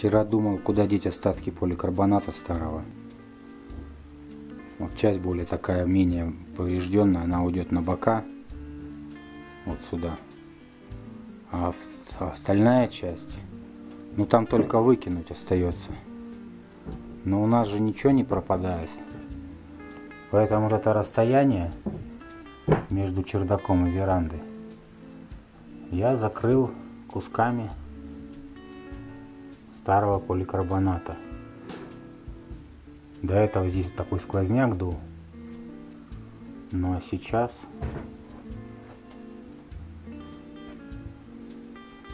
Вчера думал, куда деть остатки поликарбоната старого. Вот часть более такая, менее поврежденная, она уйдет на бока. Вот сюда. А остальная часть, ну там только выкинуть остается. Но у нас же ничего не пропадает. Поэтому вот это расстояние между чердаком и верандой я закрыл кусками старого поликарбоната. До этого здесь такой сквозняк дул. Ну а сейчас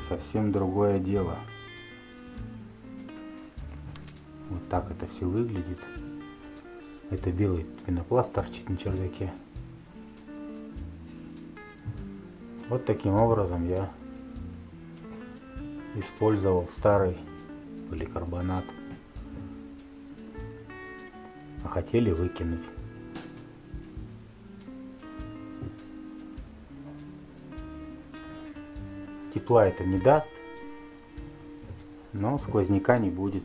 совсем другое дело. Вот так это все выглядит. Это белый пенопласт торчит на чердаке. Вот таким образом я использовал старый поликарбонат. А хотели выкинуть. Тепла это не даст, но сквозняка не будет.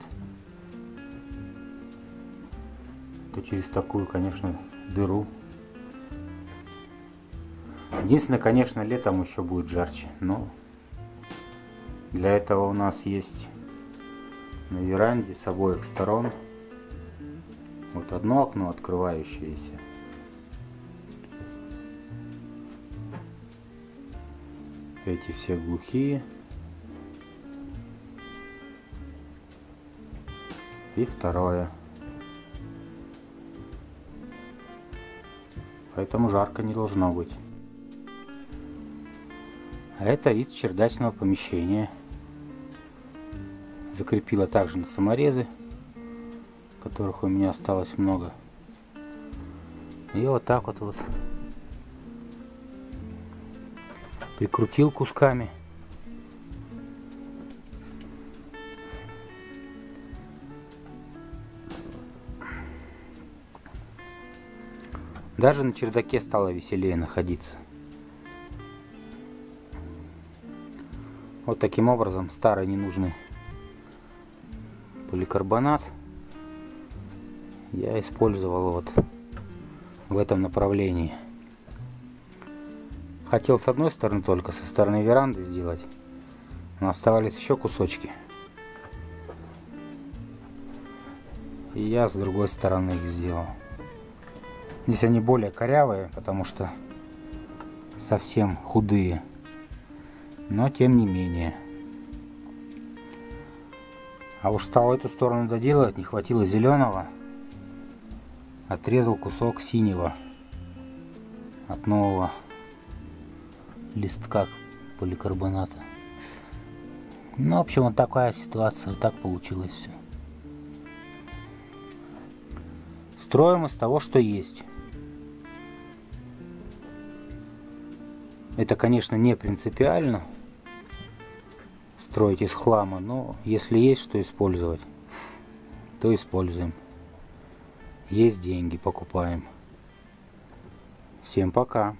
То через такую, конечно, дыру Единственное, конечно, летом еще будет жарче, но для этого у нас есть на веранде с обоих сторон вот одно окно открывающееся. Эти все глухие. И второе. Поэтому жарко не должно быть. А это вид чердачного помещения. Закрепила также на саморезы, которых у меня осталось много. И вот так вот вот прикрутил кусками. Даже на чердаке стало веселее находиться. Вот таким образом старый ненужный поликарбонат я использовал вот в этом направлении. Хотел с одной стороны только, со стороны веранды сделать, но оставались еще кусочки. И я с другой стороны их сделал. Здесь они более корявые, потому что совсем худые но тем не менее. А уж стал эту сторону доделывать, не хватило зеленого. Отрезал кусок синего от нового листка поликарбоната. Ну, в общем, вот такая ситуация, вот так получилось все. Строим из того, что есть. Это, конечно, не принципиально, строить из хлама, но если есть что использовать, то используем. Есть деньги, покупаем. Всем пока.